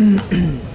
mm.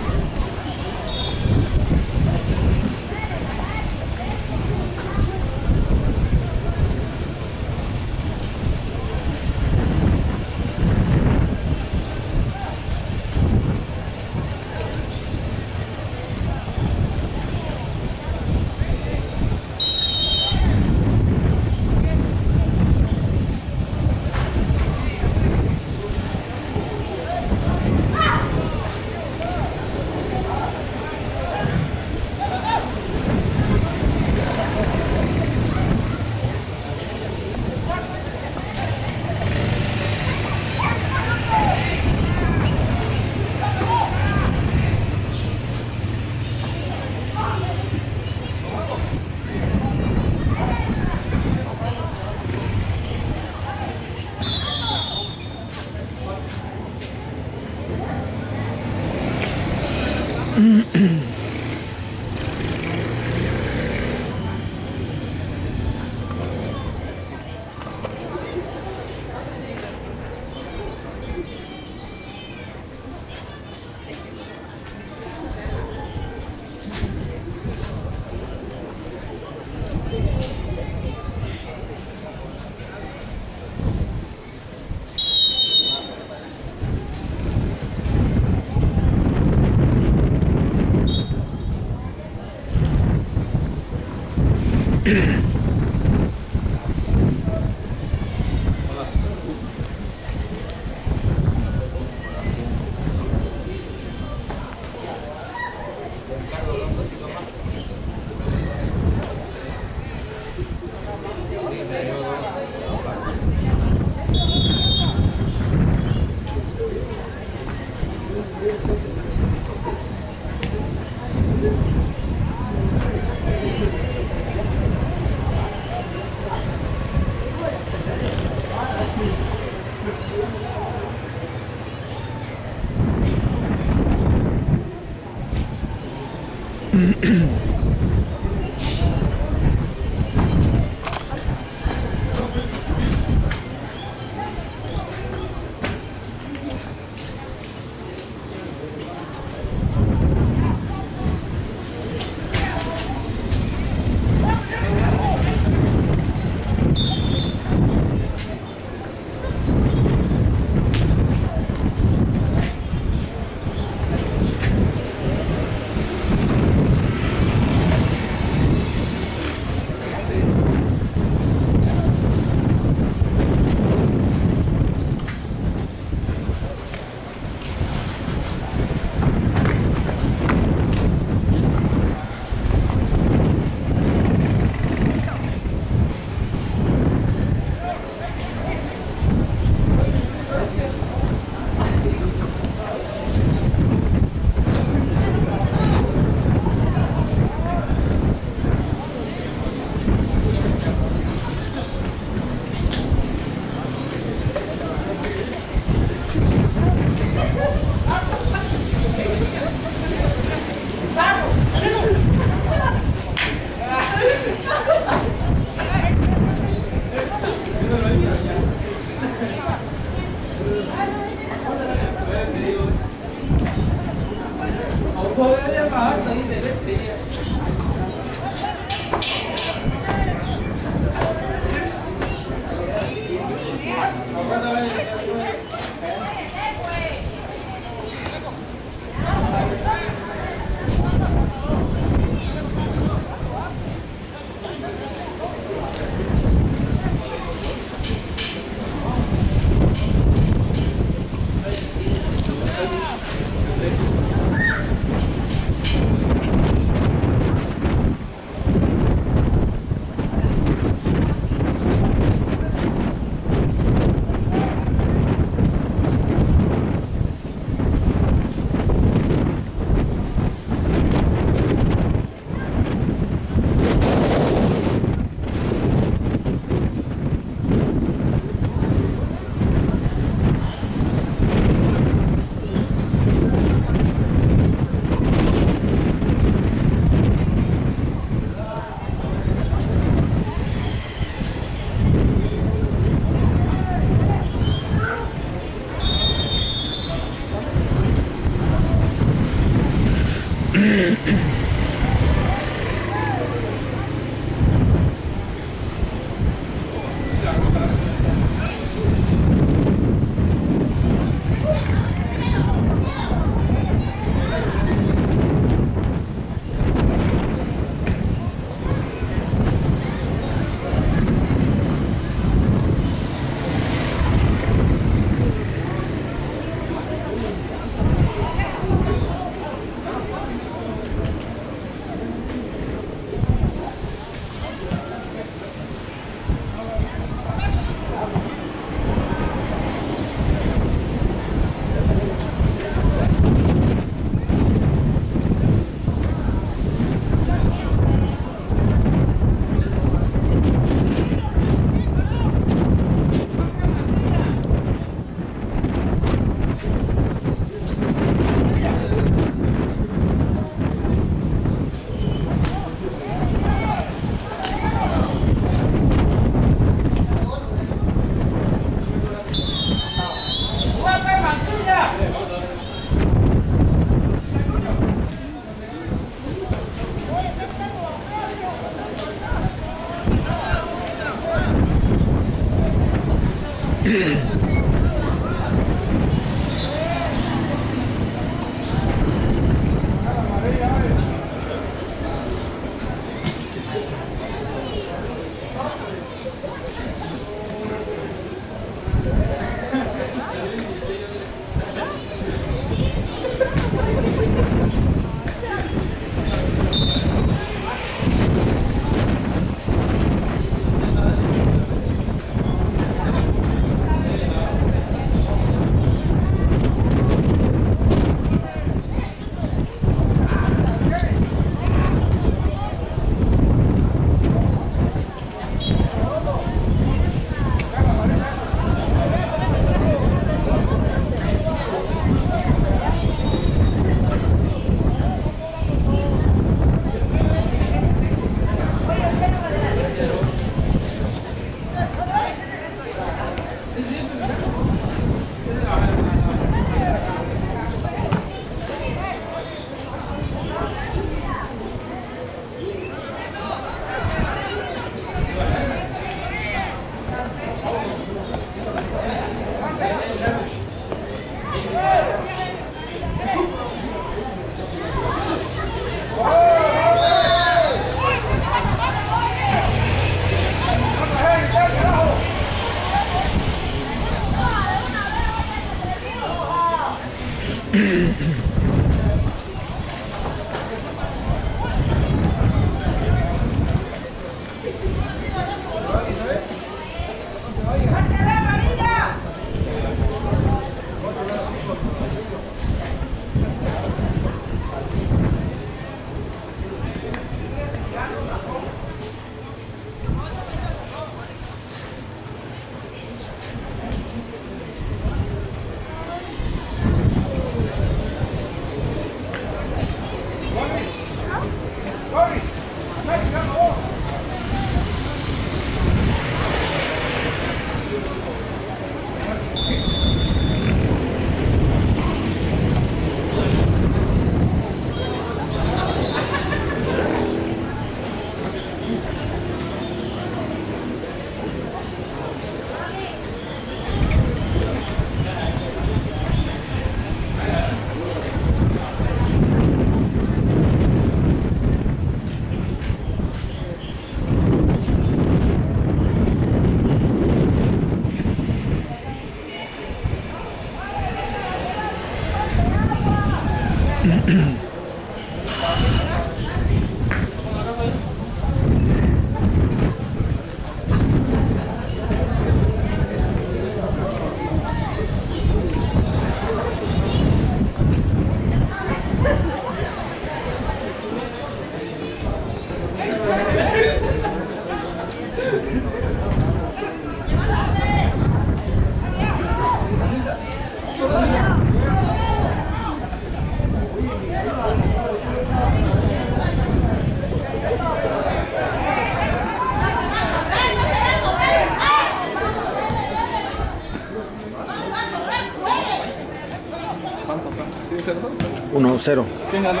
1-0. ¿Quién ganó?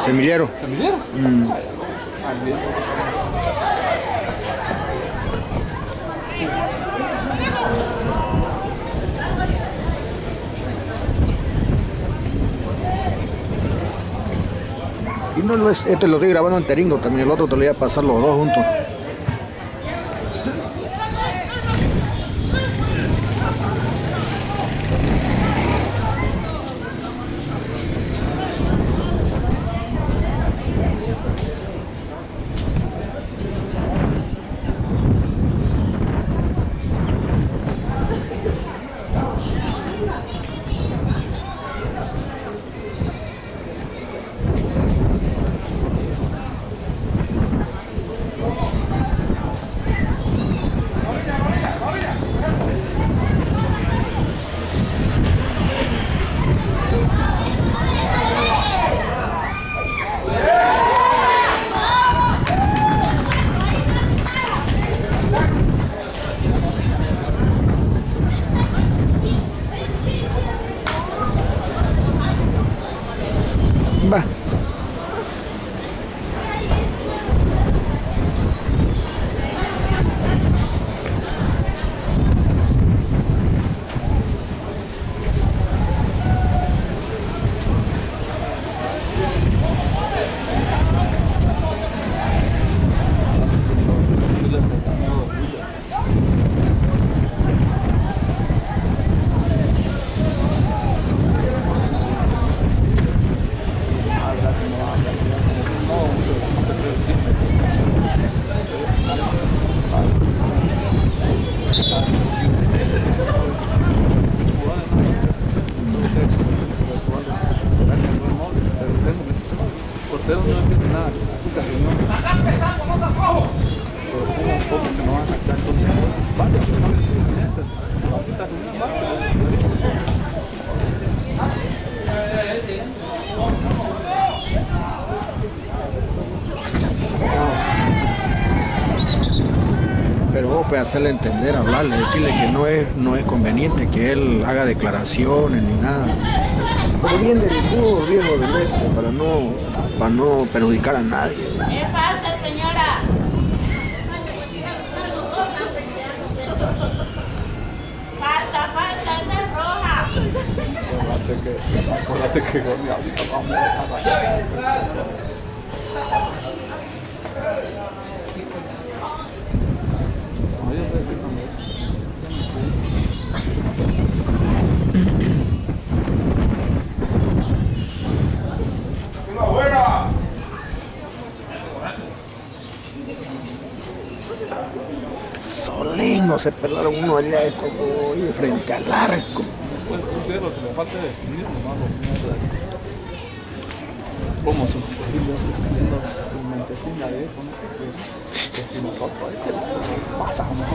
Semillero. ¿Semillero? Mm. Y no lo es, este lo estoy grabando en Teringo también, el otro te lo voy a pasar los dos juntos. Hacerle entender, hablarle, decirle que no es, no es conveniente que él haga declaraciones ni nada. Pero bien del fútbol viejo del este, para no, para no perjudicar a nadie. ¿Qué falta, señora? Falta, falta, esa es roja. Acuérdate que, acuérdate que Soleno se pelaron uno allá oye, frente al arco. De ¿Cómo de? ¿no? Pasamos.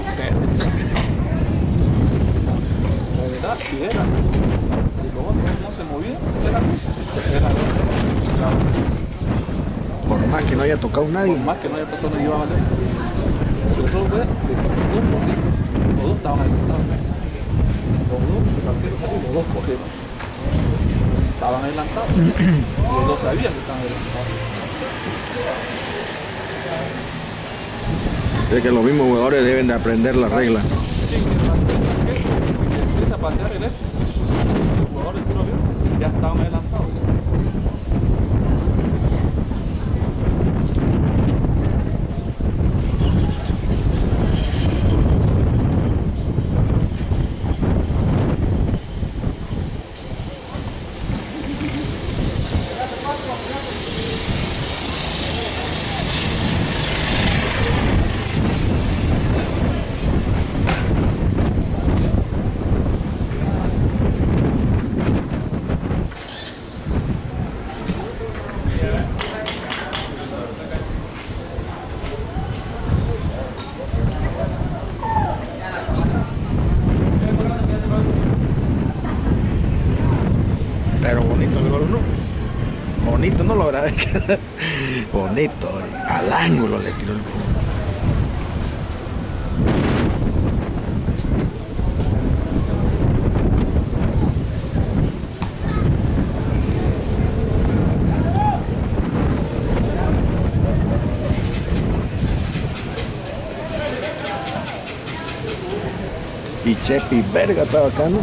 La verdad, si era, si no se movían, era, Por más que no haya tocado nadie. por más que no haya tocado, no valer. Nosotros ve, de los dos cogimos, los dos estaban adelantados. Los dos, arquero salió, los dos cogieron. Estaban adelantados. los dos sabían que estaban adelantados. Es que los mismos jugadores deben de aprender las reglas. Sí, que empieza a patear el este. Los jugadores ya estaban adelantados. Pero bonito el gol, ¿no? Que bonito. eh. Al ángulo le tiró el gol. Y Chepi Verga estaba acá, ¿no?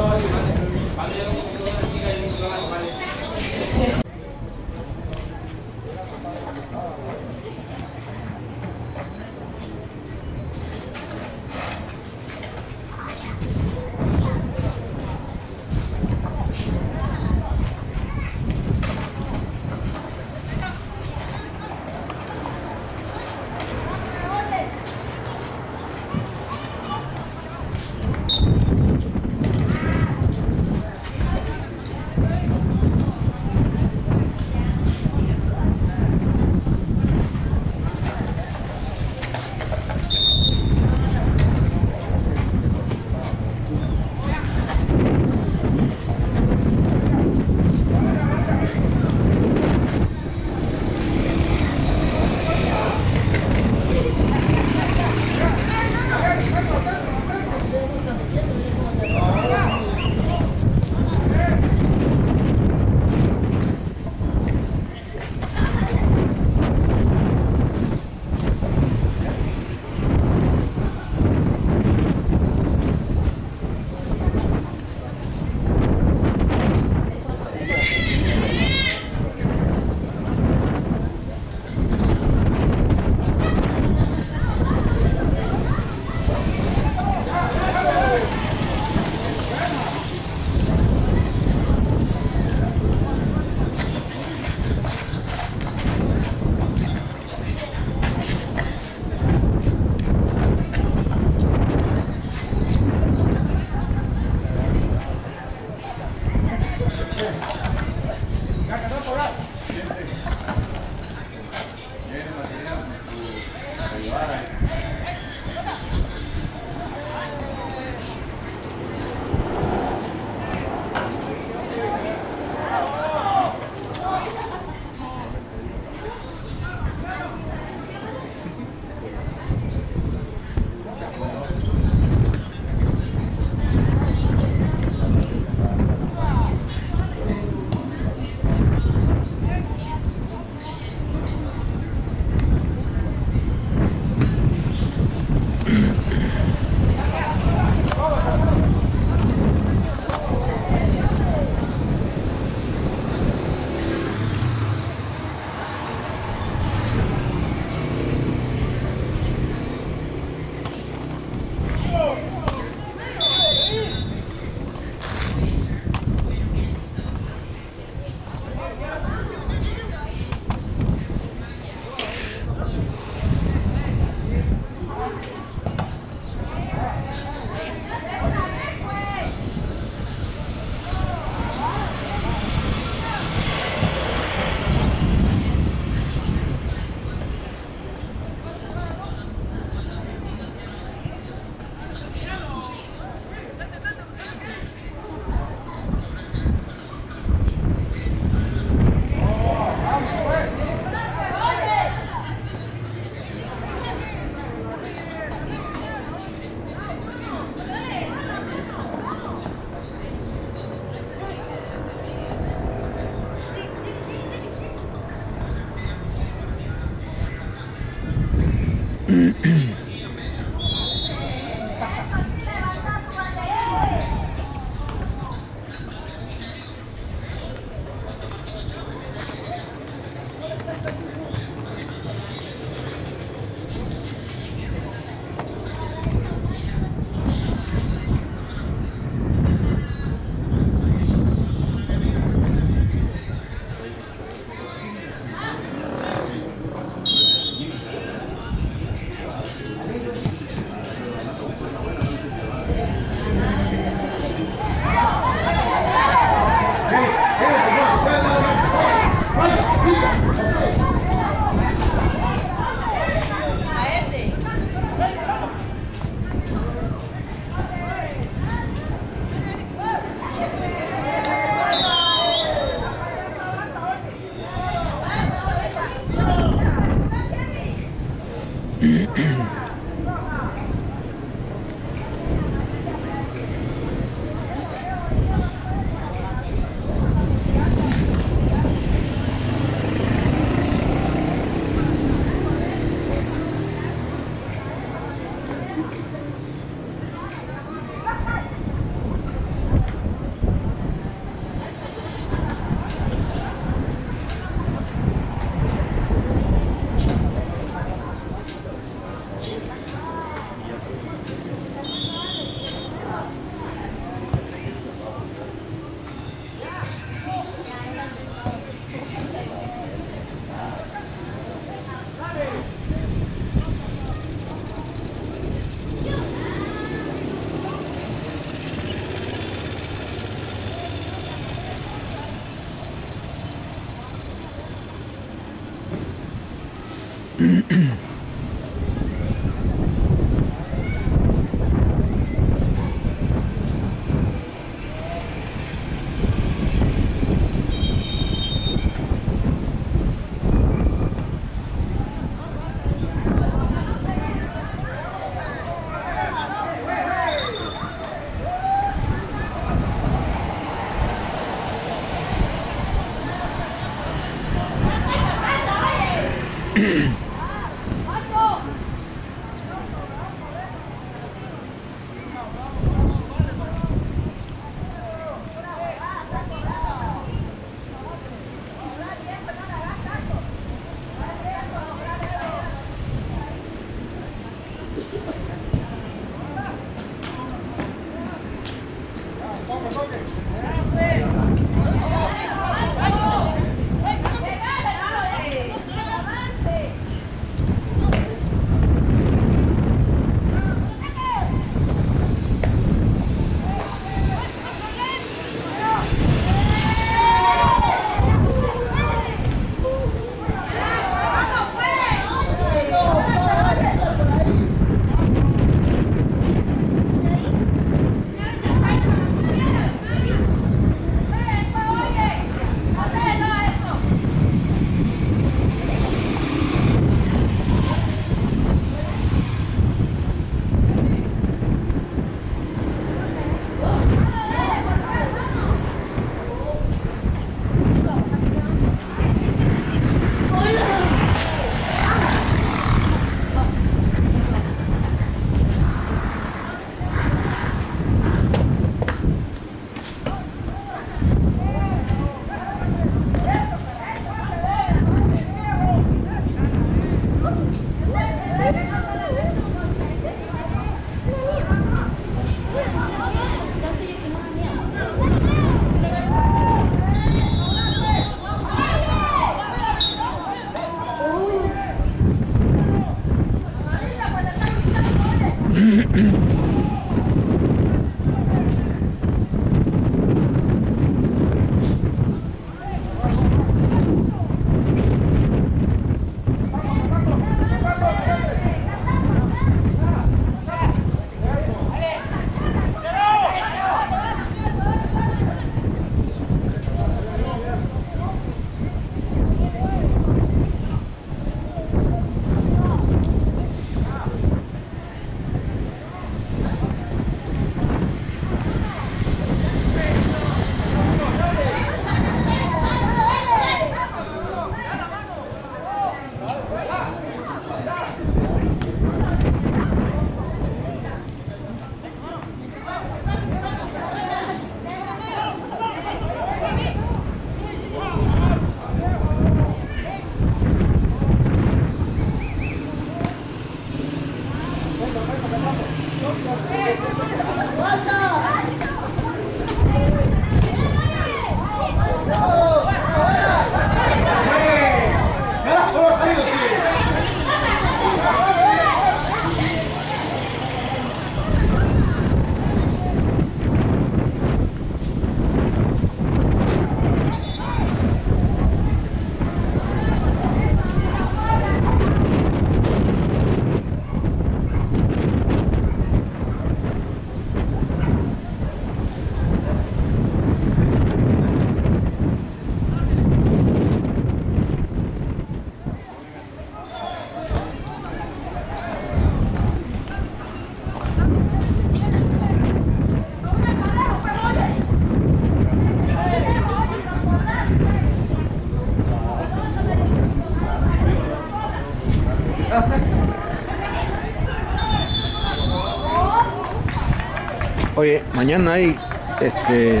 Mañana hay este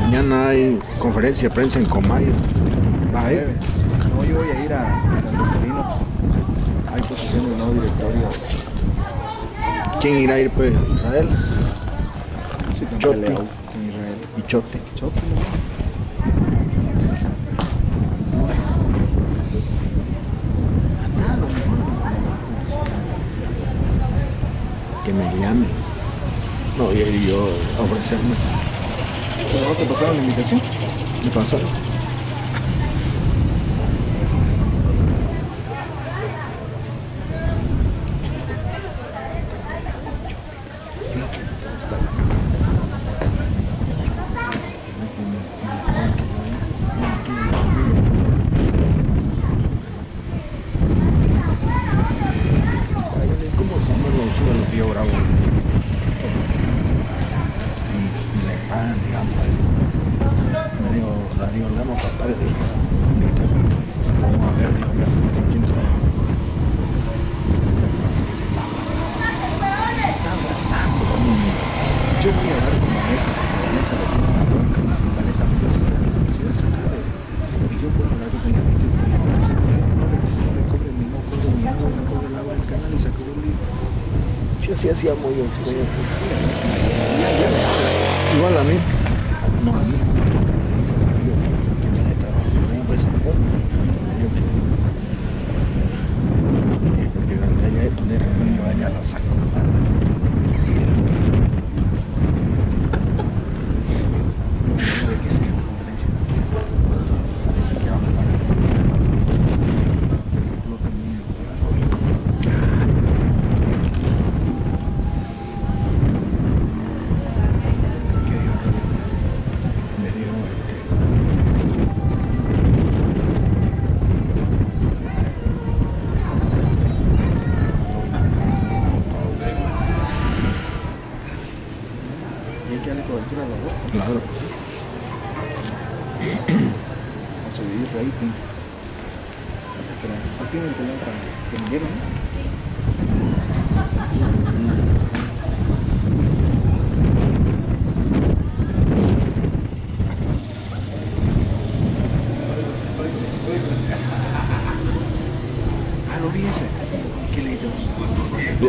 mañana hay conferencia de prensa en Comayo. ¿Vas a ir? No, yo voy a ir a San Seferino. Hay posición de nuevo directorio. ¿Quién irá a ir pues? Israel Sí, con Israel. y Chote. Chote. Que me llame. No, y y yo ofrecerme. ¿Pero no te pasaron la invitación? ¿Me pasó?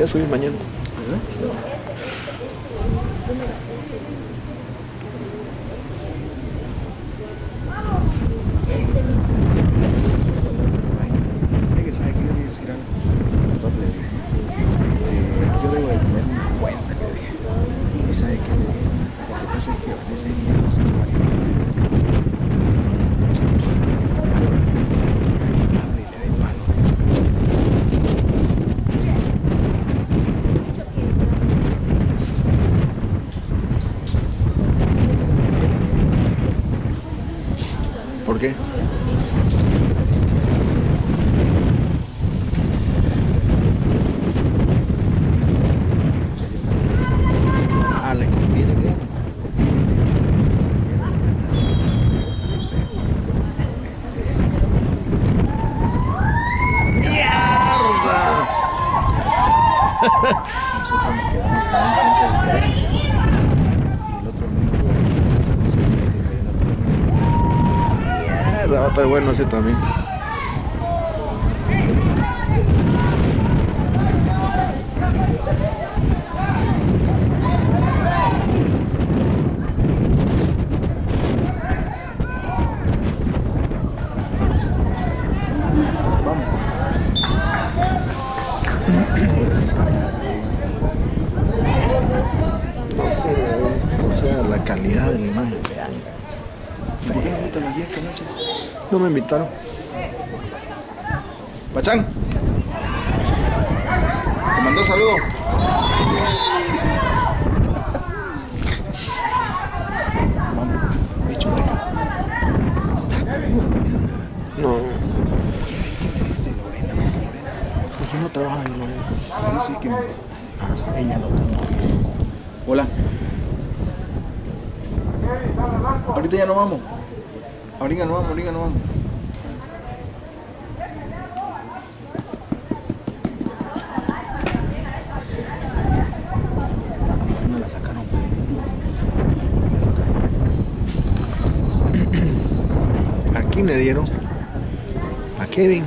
subir mañana. bueno ese también. me invitaron. Ahorita no vamos, ahorita no vamos. Aquí me dieron a Kevin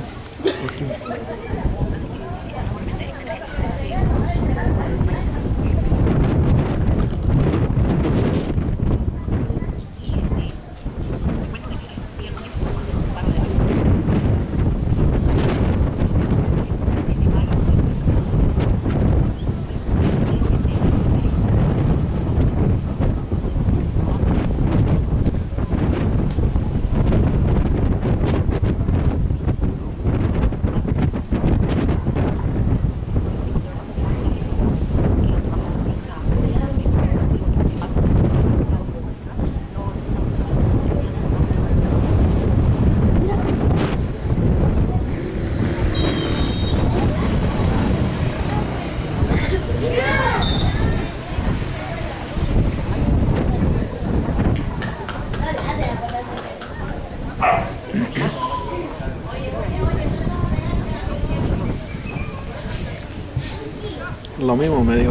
mismo me dijo,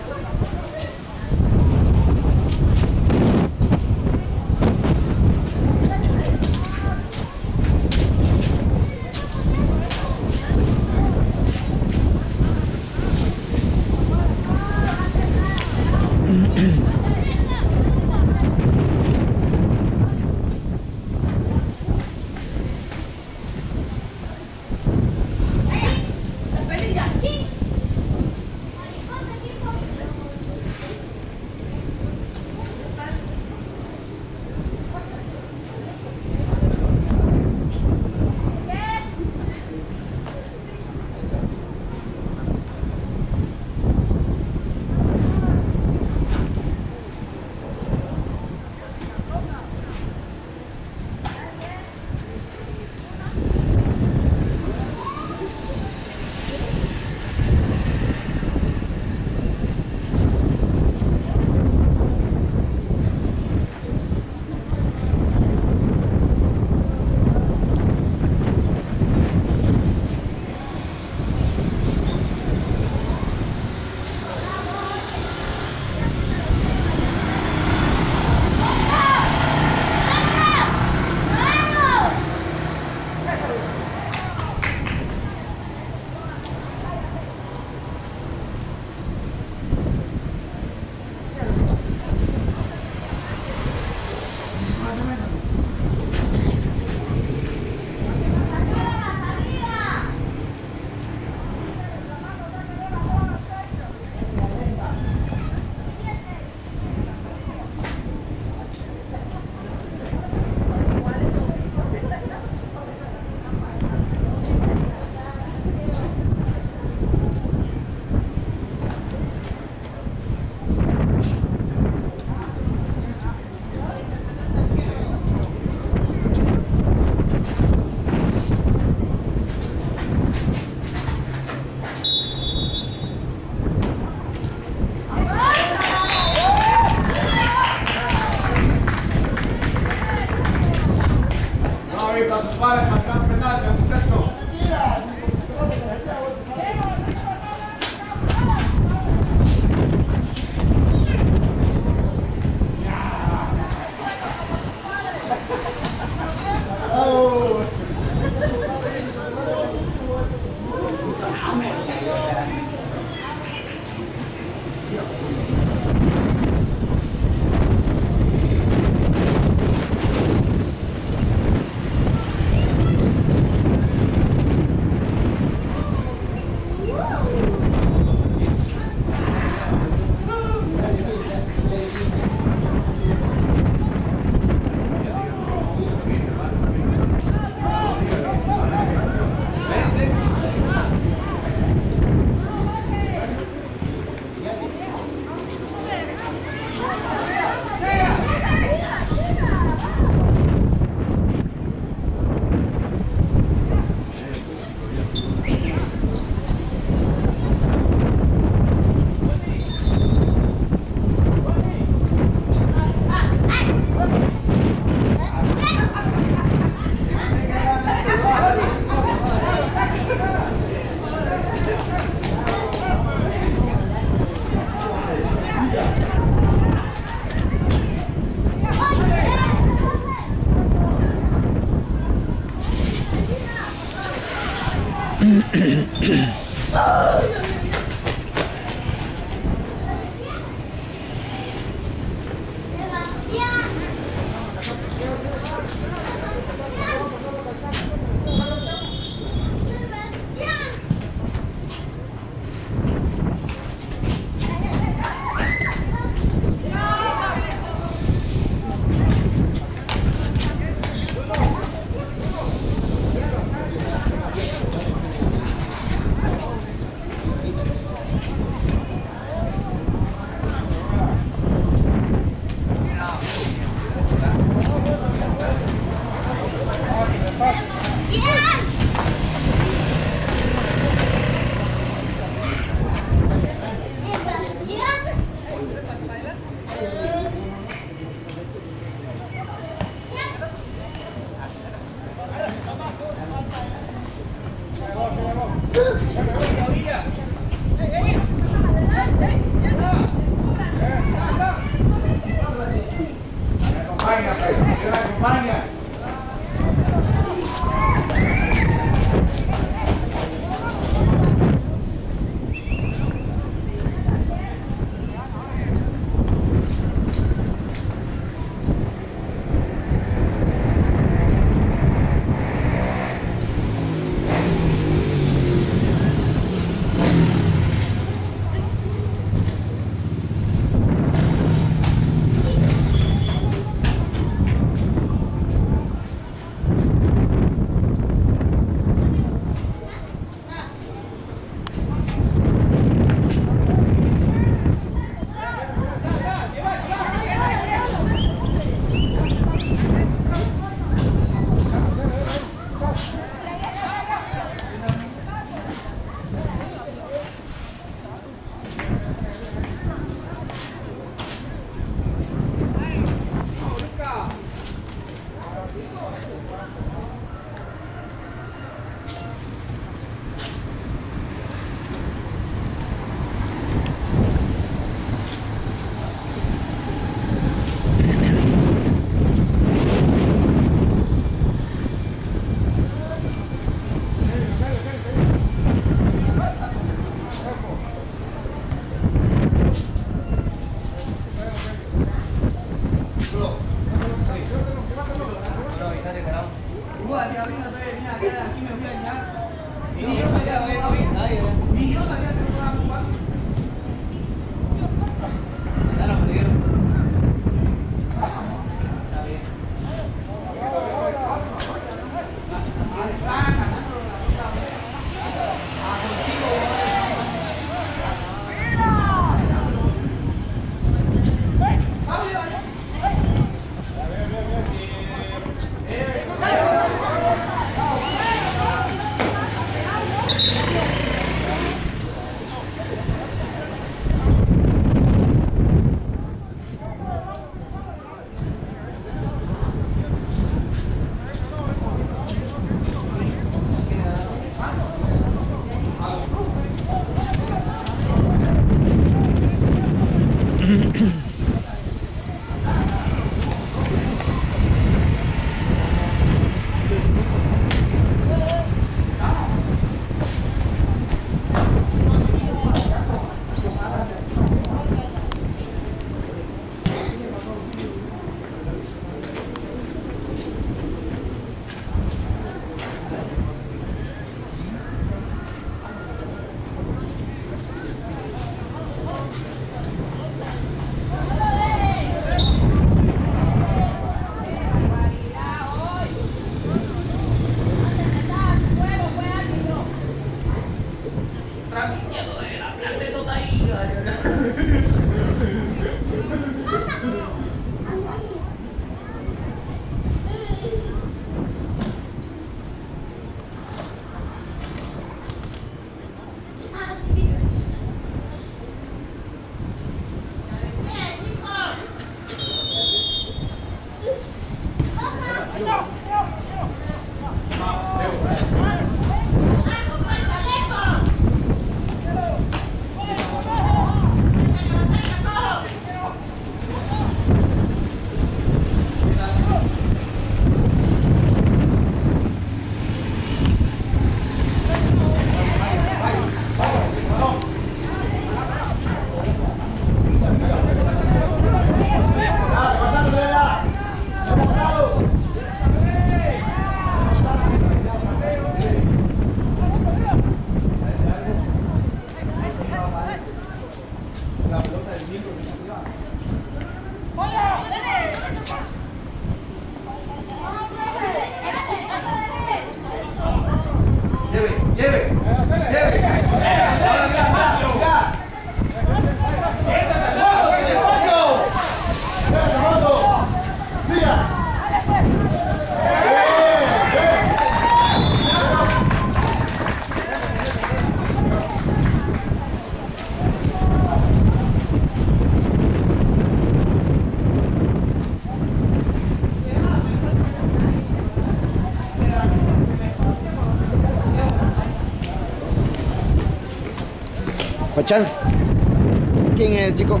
¿Quién es, chico?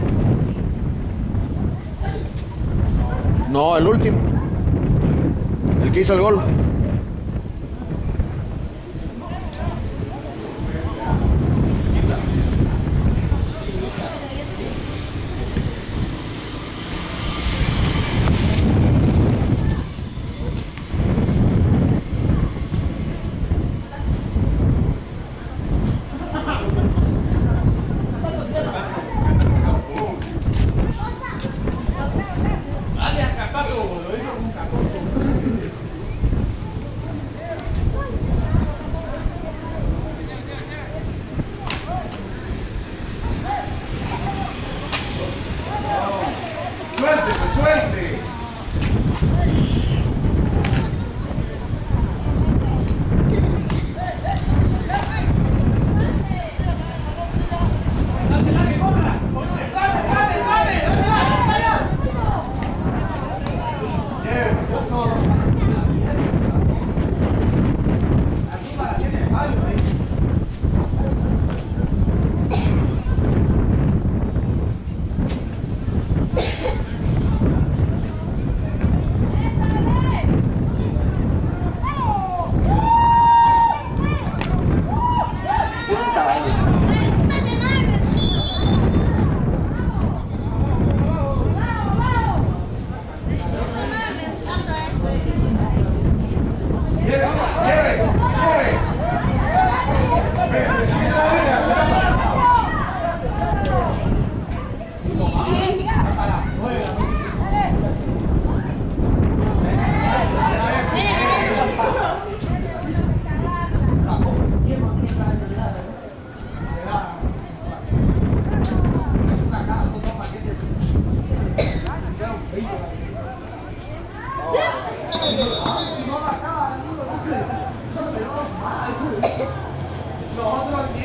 No, el último. El que hizo el gol. Nou, hadden we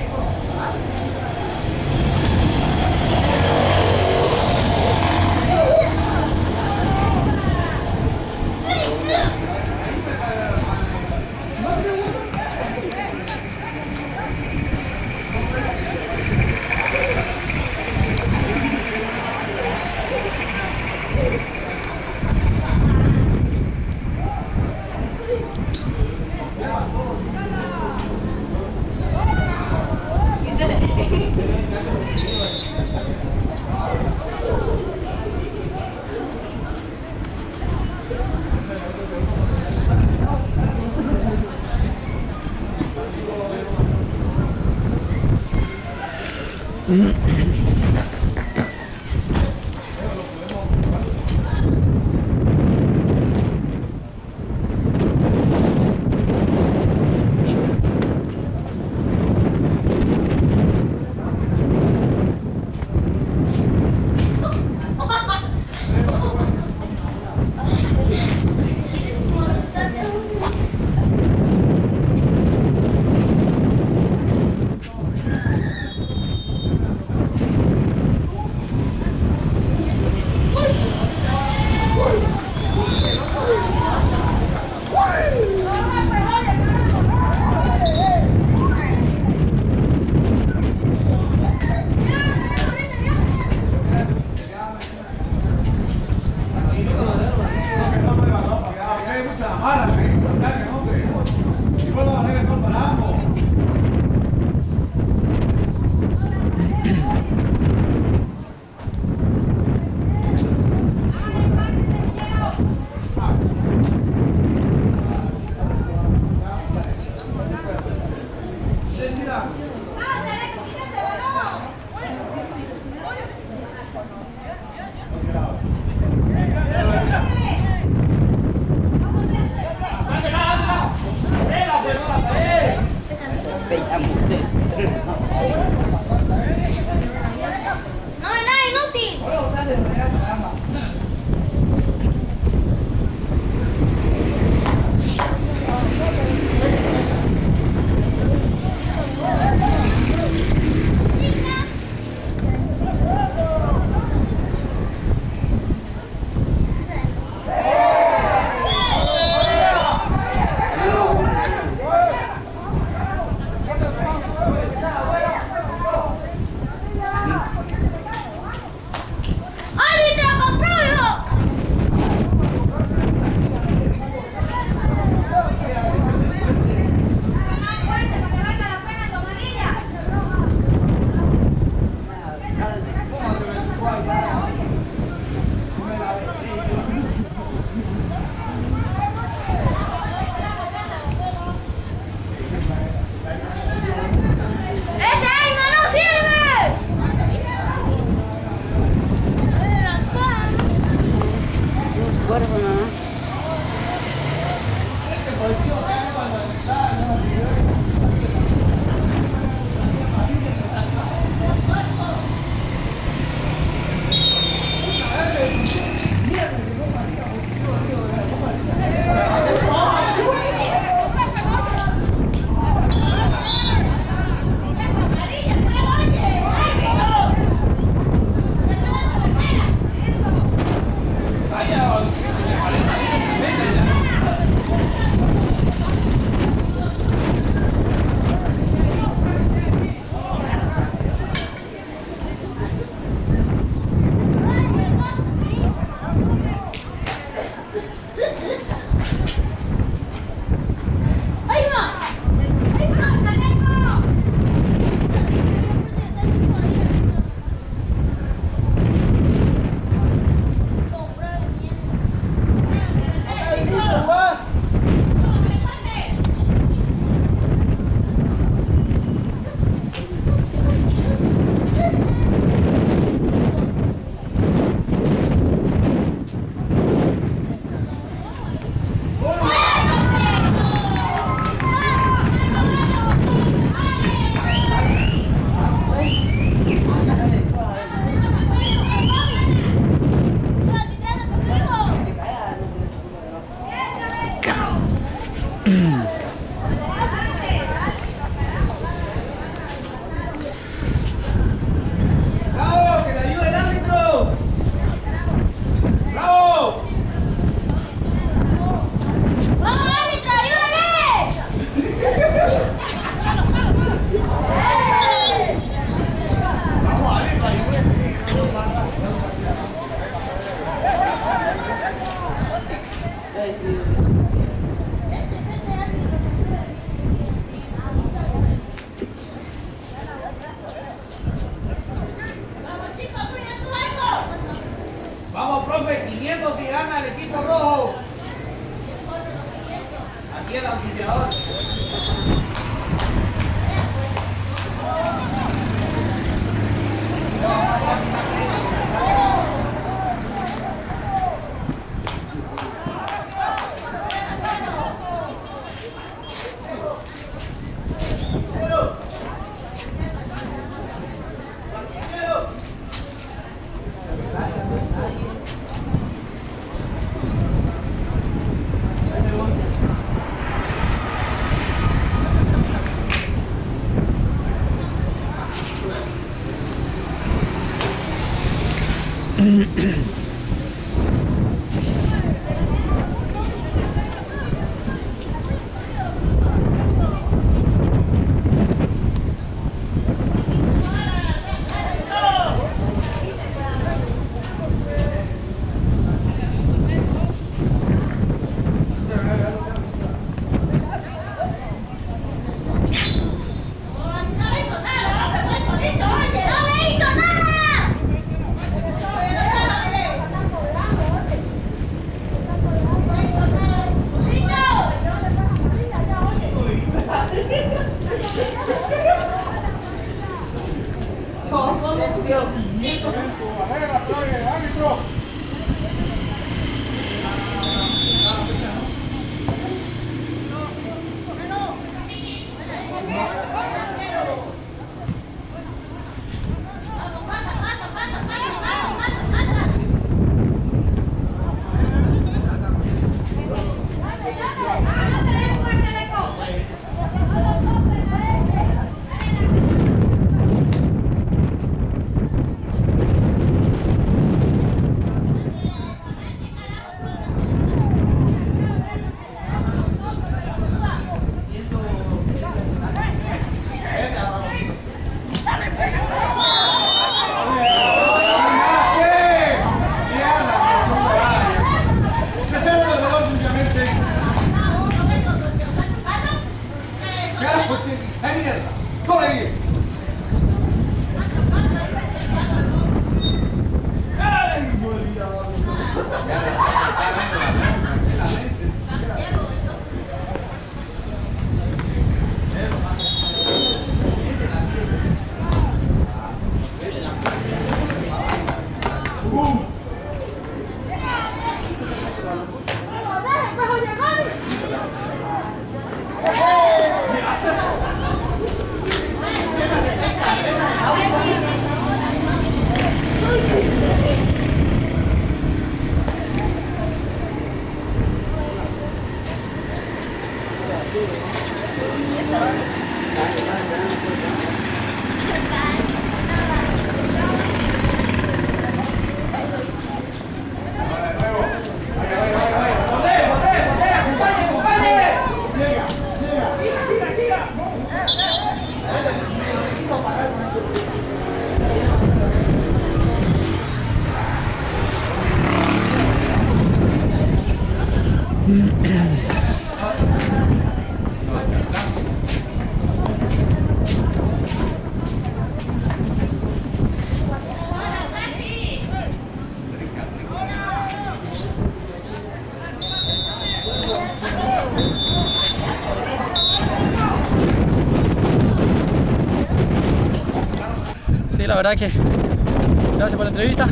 verdad que gracias por la entrevista.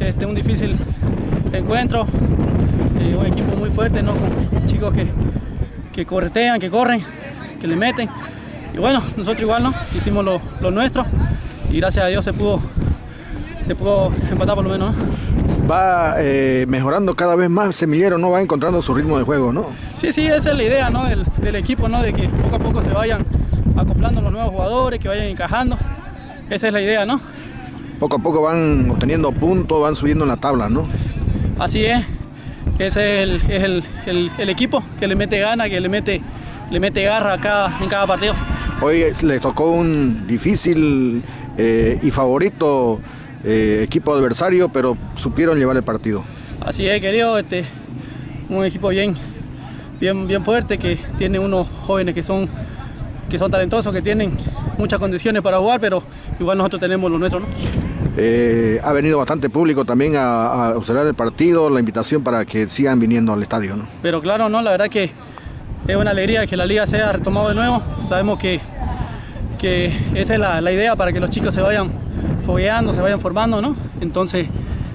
Este, un difícil encuentro, eh, un equipo muy fuerte, ¿no? con chicos que, que corretean, que corren, que le meten. Y bueno, nosotros igual ¿no? hicimos lo, lo nuestro y gracias a Dios se pudo, se pudo empatar por lo menos. ¿no? Va eh, mejorando cada vez más, Semillero no va encontrando su ritmo de juego, ¿no? Sí, sí, esa es la idea ¿no? del, del equipo, ¿no? de que poco a poco se vayan acoplando los nuevos jugadores, que vayan encajando. Esa es la idea, ¿no? Poco a poco van obteniendo puntos, van subiendo en la tabla, ¿no? Así es. Ese es el, es el, el- el equipo que le mete gana, que le mete, le mete garra cada, en cada partido. Hoy le tocó un difícil eh, y favorito eh, equipo adversario, pero supieron llevar el partido. Así es, querido. Este, un equipo bien, bien, bien fuerte, que tiene unos jóvenes que son, que son talentosos, que tienen muchas condiciones para jugar, pero igual nosotros tenemos lo nuestro, ¿no? Eh, ha venido bastante público también a, a observar el partido, la invitación para que sigan viniendo al estadio, ¿no? Pero claro, no, la verdad que es una alegría que la liga sea retomado de nuevo. Sabemos que, que esa es la, la idea para que los chicos se vayan fogueando, se vayan formando, ¿no? Entonces,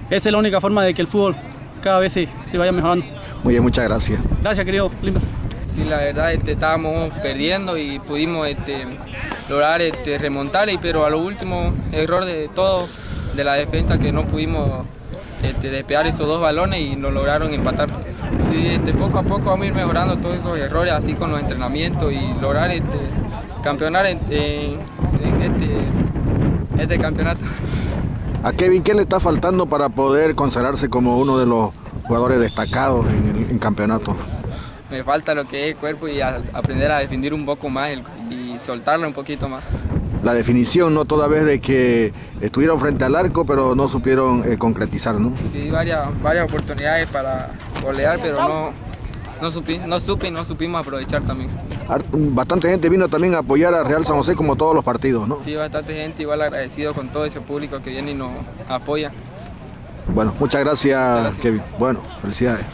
esa es la única forma de que el fútbol cada vez se, se vaya mejorando. Muy bien, muchas gracias. Gracias, querido Limber. Sí, la verdad este, estábamos perdiendo y pudimos este, lograr este, remontar, pero a lo último, error de todo, de la defensa, que no pudimos este, despegar esos dos balones y nos lograron empatar. Sí, este, poco a poco vamos a ir mejorando todos esos errores, así con los entrenamientos y lograr este, campeonar en este, este campeonato. A Kevin, ¿qué le está faltando para poder consagrarse como uno de los jugadores destacados en el en campeonato? Me falta lo que es el cuerpo y a- aprender a definir un poco más el- y soltarlo un poquito más. La definición, ¿no? Toda vez de que estuvieron frente al arco, pero no supieron eh, concretizar, ¿no? Sí, varias, varias oportunidades para golear, pero no, no, supi, no supe y no supimos aprovechar también. Bastante gente vino también a apoyar a Real San José como todos los partidos, ¿no? Sí, bastante gente, igual agradecido con todo ese público que viene y nos apoya. Bueno, muchas gracias, Muchas gracias. Kevin. Bueno, felicidades.